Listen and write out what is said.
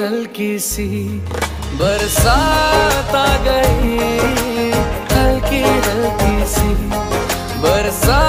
हल्की सी बरसात आ गई। हल्की हल्की सी बरसात